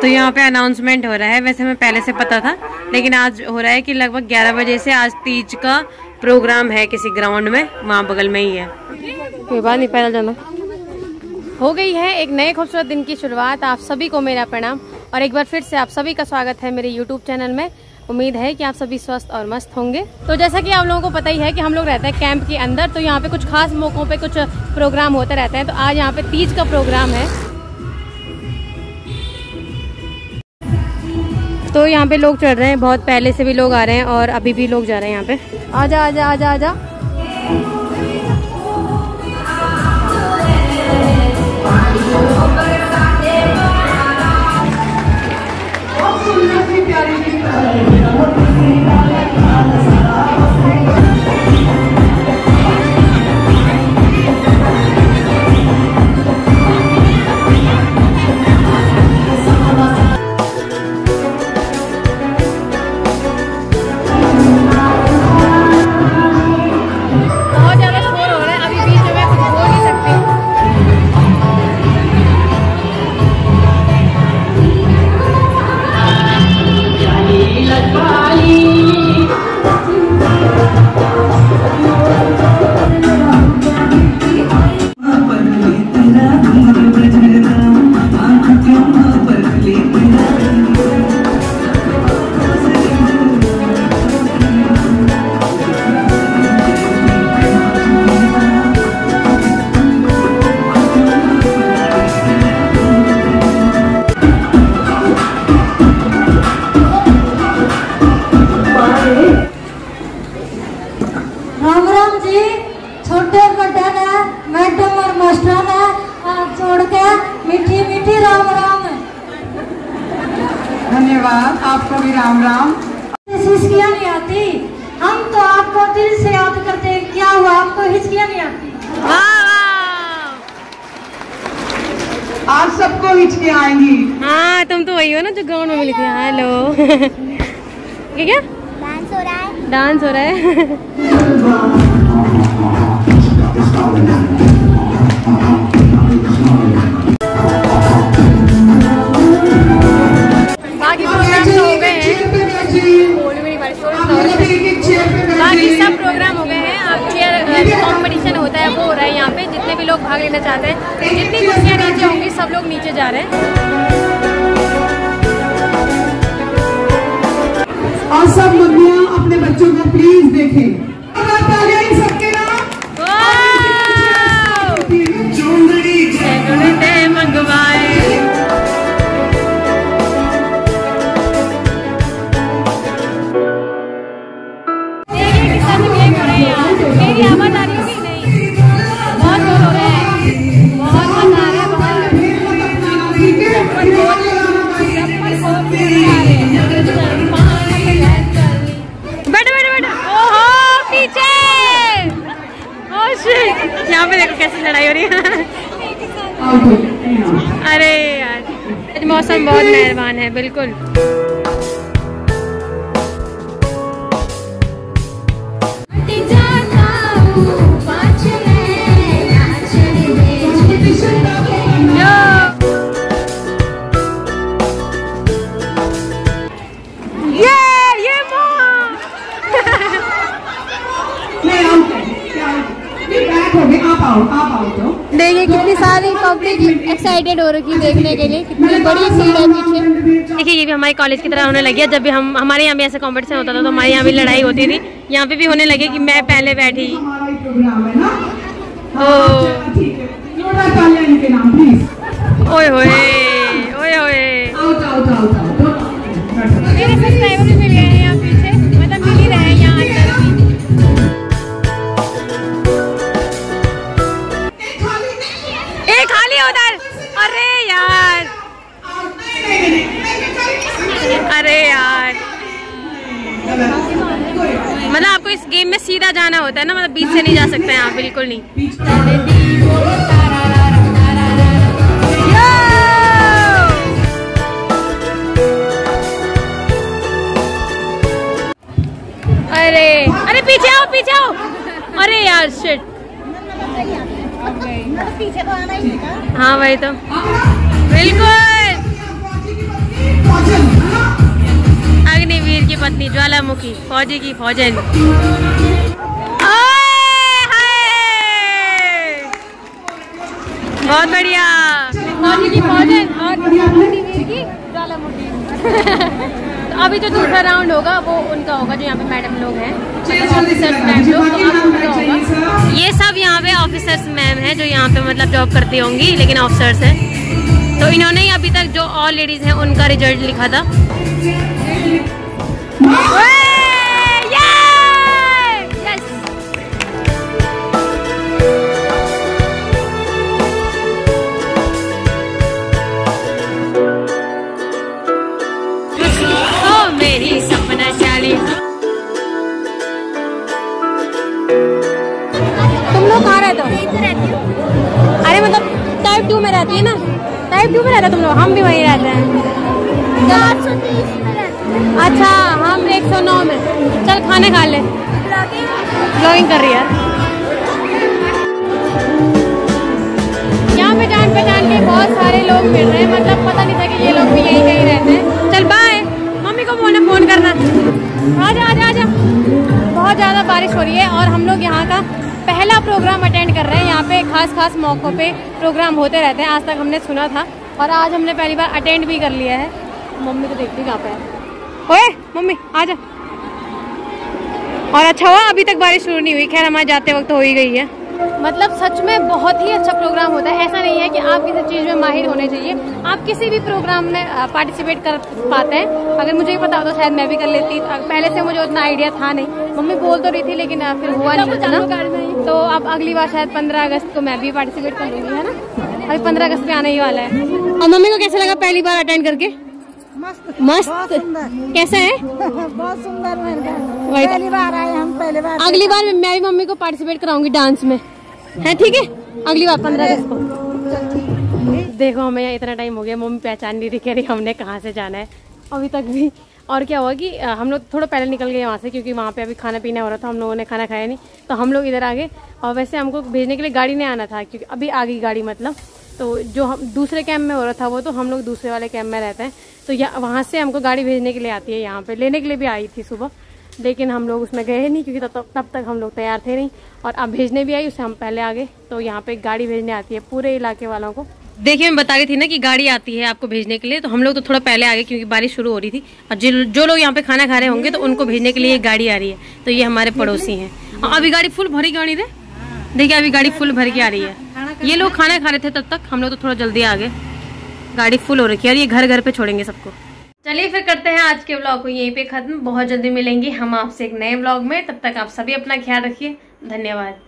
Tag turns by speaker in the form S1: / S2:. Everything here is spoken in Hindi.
S1: तो यहाँ पे अनाउंसमेंट हो रहा है वैसे हमें पहले से पता था लेकिन आज हो रहा है कि लगभग 11 बजे से आज तीज का प्रोग्राम है किसी ग्राउंड में वहाँ बगल में ही है। कोई बात नहीं पैदल जाना। हो गई है एक नए खूबसूरत दिन की शुरुआत आप सभी को मेरा प्रणाम और एक बार फिर से आप सभी का स्वागत है मेरे यूट्यूब चैनल में। उम्मीद है कि आप सभी स्वस्थ और मस्त होंगे। तो जैसा कि आप लोगों को पता ही है कि हम लोग रहते हैं कैंप के अंदर तो यहाँ पे कुछ खास मौकों पे कुछ प्रोग्राम होते रहते हैं। तो आज यहाँ पे तीज का प्रोग्राम है। तो यहाँ पे लोग चढ़ रहे हैं, बहुत पहले से भी लोग आ रहे हैं और अभी भी लोग जा रहे हैं यहाँ पे। आजा आजा आजा आजा। बहुत
S2: मैडम और मास्टर ने हाथ जोड़ के मीठी मीठी राम राम।
S3: धन्यवाद आपको भी राम राम।
S2: हिचकियाँ नहीं आती। हम तो आपको दिल से याद करते हैं। क्या हुआ? आपको हिचकियाँ नहीं आती?
S1: वाह! वाह
S3: सबको हिचके आएँगी।
S1: हाँ तुम तो वही हो ना जो गाउन में मिली थी हेलो। क्या
S2: डांस हो रहा है।
S1: डांस हो रहा है। भाग लेना तो हैं जितनी कुर्सियाँ नीचे होंगी, सब लोग नीचे जा रहे हैं।
S3: और सब मम्मियाँ अपने बच्चों को प्लीज़ देखें।
S1: हो रही है? अरे यार आज मौसम बहुत मेहरबान है बिल्कुल। एक्साइटेड हो रखी देखने के लिए। कितनी बड़ी भीड़ है पीछे। देखिए ये भी हमारे कॉलेज की तरह होने लगी है। जब भी हम हमारे यहाँ भी ऐसा कॉम्पिटिशन होता था तो हमारे यहाँ भी लड़ाई होती थी। यहाँ पे भी होने लगे कि मैं पहले बैठी। ओए ही अरे यार। मतलब आपको इस गेम में सीधा जाना होता है ना मतलब बीच से नहीं जा सकते हैं आप, बिल्कुल नहीं। अरे अरे पीछे आओ पीछे आओ। अरे यार शिट
S2: हाँ
S1: भाई तो। बिल्कुल। पत्नी ज्वालामुखी फौजी की फौजन। बहुत बढ़िया। फौजी की फौजन और की ज्वालामुखी। तो अभी जो दूसरा राउंड होगा वो उनका होगा जो यहाँ पे मैडम लोग हैं। ऑफिसर्स मैम लोग तो अब उनका होगा? ये सब यहाँ पे ऑफिसर्स मैम है जो यहाँ पे मतलब जॉब करती होंगी लेकिन ऑफिसर्स हैं। तो इन्होंने ही अभी तक जो ऑल लेडीज़ हैं उनका रिज़ल्ट लिखा था। टू में रहती है ना? टाइप टू में रहते तुम लोग? हम भी वहीं रहते हैं। अच्छा हम एक सौ नौ में। चल, खाने खा ले। ब्लॉगिंग कर रही है। यहाँ पे जान पहचान के बहुत सारे लोग मिल रहे हैं। मतलब पता नहीं था कि ये लोग भी यहीं कहीं रहते हैं। चल बाय मम्मी को फ़ोन फ़ोन करना। आजा आजा आजा। बहुत ज़्यादा बारिश हो रही है और हम लोग यहाँ का पहला प्रोग्राम अटेंड कर रहे हैं। यहाँ पे खास खास मौक़ों पे प्रोग्राम होते रहते हैं। आज तक हमने सुना था और आज हमने पहली बार अटेंड भी कर लिया है। मम्मी को देखती कहाँ पे है। ओए, मम्मी, आ जा। और अच्छा हुआ, अभी तक बारिश शुरू नहीं हुई। खैर, हमारे जाते वक्त हो ही गई है। मतलब सच में बहुत ही अच्छा प्रोग्राम होता है। ऐसा नहीं है कि आप किसी चीज़ में माहिर होने चाहिए। आप किसी भी प्रोग्राम में पार्टिसिपेट कर पाते हैं। अगर मुझे ही पता हो तो शायद मैं भी कर लेती। पहले से मुझे उतना आइडिया था नहीं। मम्मी बोल तो रही थी लेकिन फिर हुआ नहीं उतना तो अब अगली बार शायद पंद्रह अगस्त को मैं भी पार्टिसिपेट कर लूँगी है ना? अभी पंद्रह अगस्त पे आने ही वाला है। और मम्मी को कैसा लगा पहली बार अटेंड करके?
S2: मस्त।
S1: मस्त। कैसा है?
S2: बहुत सुंदर पहली बार आए हम पहले बार
S1: अगली बार मैं भी मम्मी को पार्टिसिपेट कराऊँगी डांस में। है ठीक है? अगली बार पंद्रह अगस्त को। देखो हमें यहाँ इतना टाइम हो गया मम्मी पहचान नहीं रही कह रही हमने कहाँ से जाना है। अभी तक भी और क्या हुआ कि हम लोग थोड़ा पहले निकल गए वहाँ से क्योंकि वहाँ पे अभी खाना पीना हो रहा था हम लोगों ने खाना खाया नहीं। तो हम लोग इधर आ गए और वैसे हमको भेजने के लिए गाड़ी नहीं आना था क्योंकि अभी आ गई गाड़ी मतलब। तो जो हम दूसरे कैंप में हो रहा था वो तो हम लोग दूसरे वाले कैंप में रहते हैं। तो यहाँ वहाँ से हमको गाड़ी भेजने के लिए आती है यहाँ पे लेने के लिए भी आई थी सुबह। लेकिन हम लोग उसमें गए नहीं क्योंकि तब तक तब तक हम लोग तैयार थे नहीं। और अब भेजने भी आई उससे हम पहले आ गए। तो यहाँ पे गाड़ी भेजने आती है पूरे इलाके वालों को। देखिए मैं बता रही थी ना कि गाड़ी आती है आपको भेजने के लिए तो हम लोग तो थोड़ा पहले आ गए क्योंकि बारिश शुरू हो रही थी। और जो जो लोग यहाँ पे खाना खा रहे होंगे तो उनको भेजने के लिए गाड़ी आ रही है। तो ये हमारे पड़ोसी हैं। हाँ, अभी गाड़ी फुल भरी गाड़ी रे देखिए अभी गाड़ी फुल भर के आ रही है। ये लोग खाना खा रहे थे तब तक। हम लोग तो थोड़ा जल्दी आ गए। गाड़ी फुल हो रखी है और ये घर घर पे छोड़ेंगे सबको। चलिए फिर करते हैं आज के ब्लॉग को यहीं पे खत्म। बहुत जल्दी मिलेंगे हम आपसे एक नए ब्लॉग में। तब तक आप सभी अपना ख्याल रखिए। धन्यवाद।